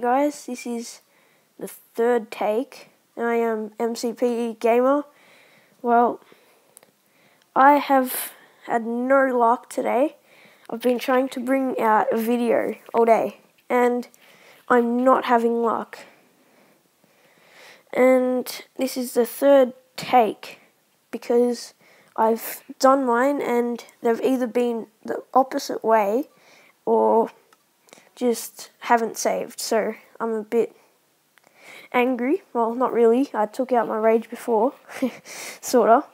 Guys, this is the third take. I am MCPE Gamer. Well, I have had no luck today. I've been trying to bring out a video all day and I'm not having luck. And this is the third take because I've done mine and they've either been the opposite way or just haven't saved. So I'm a bit angry. Well, not really. I took out my rage before, sorta.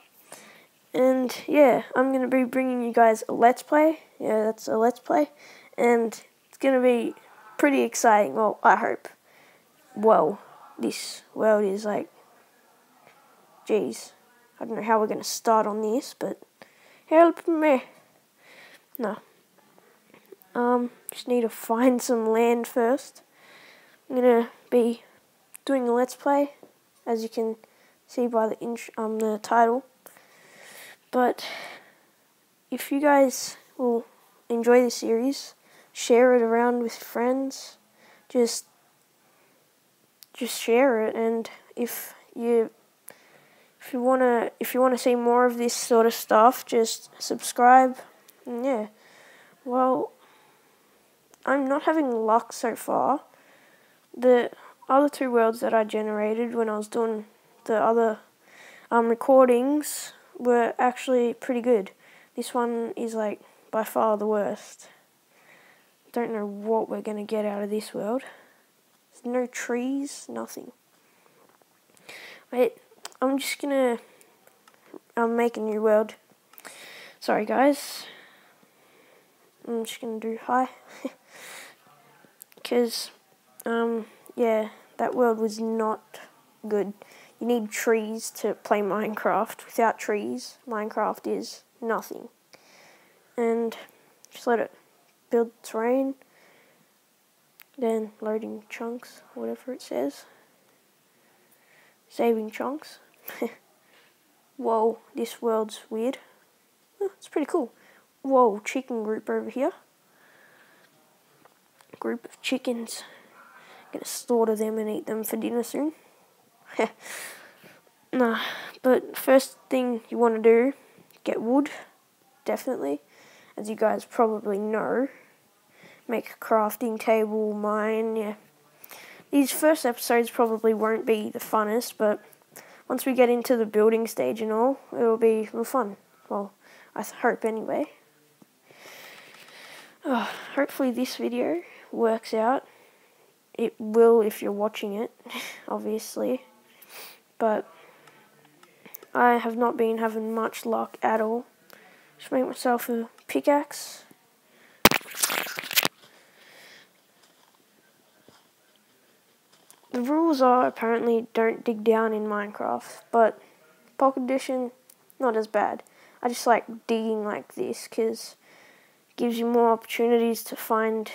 And yeah, I'm gonna be bringing you guys a let's play. Yeah, that's a let's play, and it's gonna be pretty exciting. Well, I hope. Well, this world is like, geez, I don't know how we're gonna start on this, but help me. No. Um, just need to find some land first. I'm gonna be doing a let's play, as you can see by the int- um the title. But if you guys will enjoy the series, share it around with friends, just just share it and if you if you wanna if you wanna see more of this sort of stuff, just subscribe. And yeah. Well I'm not having luck so far. The other two worlds that I generated when I was doing the other um, recordings were actually pretty good. This one is like by far the worst. Don't know what we're going to get out of this world. There's no trees, nothing. Wait, I'm just going to um, make a new world. Sorry guys. I'm just going to do hi. Because, um, yeah, that world was not good. You need trees to play Minecraft. Without trees, Minecraft is nothing. And just let it build terrain, then loading chunks, whatever it says. Saving chunks. Whoa, this world's weird. Oh, it's pretty cool. Whoa, chicken group over here. Group of chickens. Gonna slaughter them and eat them for dinner soon. nah, but first thing you want to do, get wood, definitely. As you guys probably know, make a crafting table, mine, yeah. These first episodes probably won't be the funnest, but once we get into the building stage and all, it'll be fun. Well, I hope anyway. Oh, hopefully this video works out. It will if you're watching it, obviously. But I have not been having much luck at all. Just make myself a pickaxe. The rules are apparently don't dig down in Minecraft, but Pocket Edition, not as bad. I just like digging like this because gives you more opportunities to find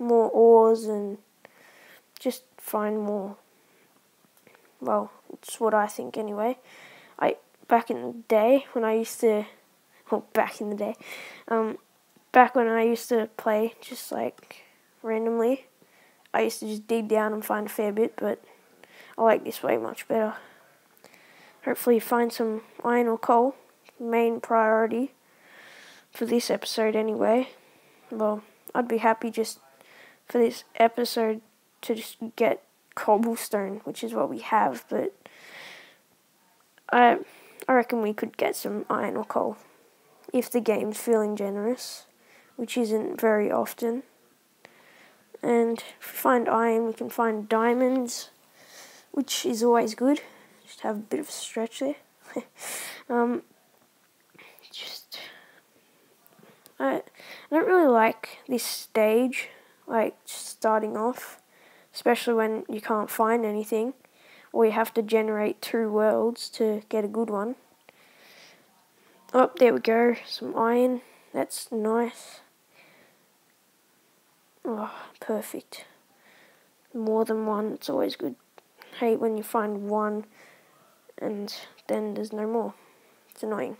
more ores and just find more. Well, it's what I think anyway. I back in the day when I used to, well, back in the day, um, back when I used to play just like randomly, I used to just dig down and find a fair bit, but I like this way much better. Hopefully, find some iron or coal, main priority for this episode anyway. Well, I'd be happy just for this episode to just get cobblestone, which is what we have, but I I reckon we could get some iron or coal if the game's feeling generous, which isn't very often. And if we find iron, we can find diamonds, which is always good. Just have a bit of a stretch there. um, I, I don't really like this stage, like starting off, especially when you can't find anything, or you have to generate two worlds to get a good one. Oh, there we go, some iron, that's nice. Oh, perfect. More than one, it's always good. hate when you find one and then there's no more. It's annoying.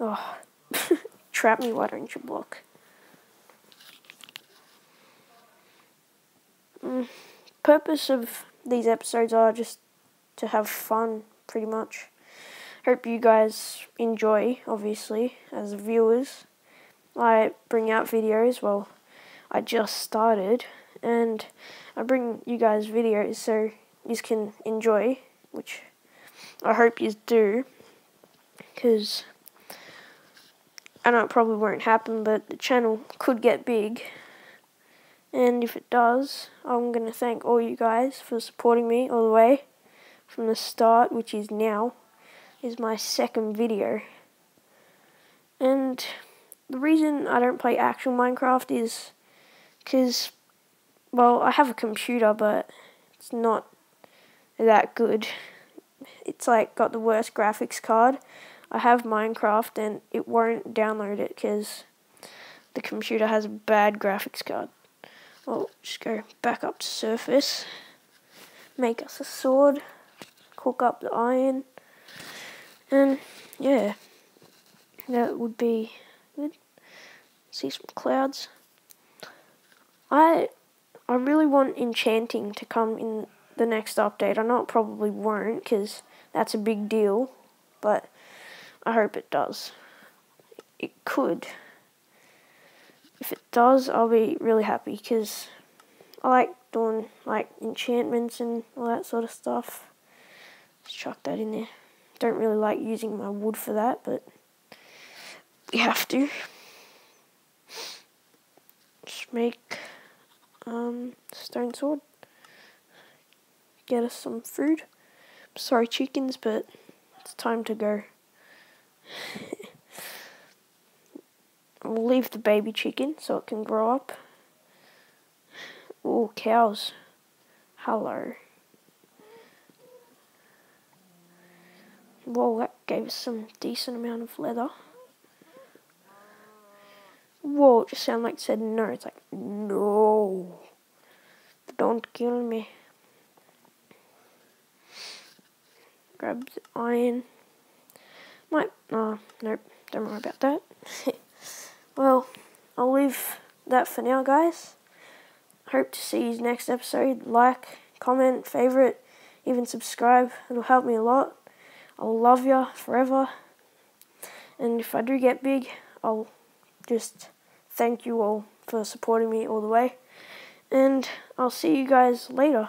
Oh, trap me, why don't you block? Purpose of these episodes are just to have fun, pretty much. Hope you guys enjoy, obviously, as viewers. I bring out videos, well, I just started, and I bring you guys videos so you can enjoy, which I hope you do, because I know it probably won't happen, but the channel could get big. And if it does, I'm going to thank all you guys for supporting me all the way from the start, which is now, is my second video. And the reason I don't play actual Minecraft is because, well, I have a computer, but it's not that good. It's like got the worst graphics card. I have Minecraft and it won't download it because the computer has a bad graphics card. Well, just go back up to surface, make us a sword, cook up the iron, and yeah, that would be good. See some clouds. I I really want enchanting to come in the next update. I know it probably won't because that's a big deal, but I hope it does. It could. If it does, I'll be really happy because I like doing like enchantments and all that sort of stuff. Chuck that in there. Don't really like using my wood for that, but we have to. Just make um, stone sword. Get us some food. Sorry, chickens, but it's time to go. We'll leave the baby chicken so it can grow up. Oh, cows. Hello. Whoa, that gave us some decent amount of leather. Whoa, it just sounded like it said no. It's like, no. Don't kill me. Grab the iron. Might, oh, nope, don't worry about that. I'll leave that for now, guys. Hope to see you next episode. Like, comment, favorite, even subscribe. It'll help me a lot. I'll love you forever. And if I do get big, I'll just thank you all for supporting me all the way. And I'll see you guys later.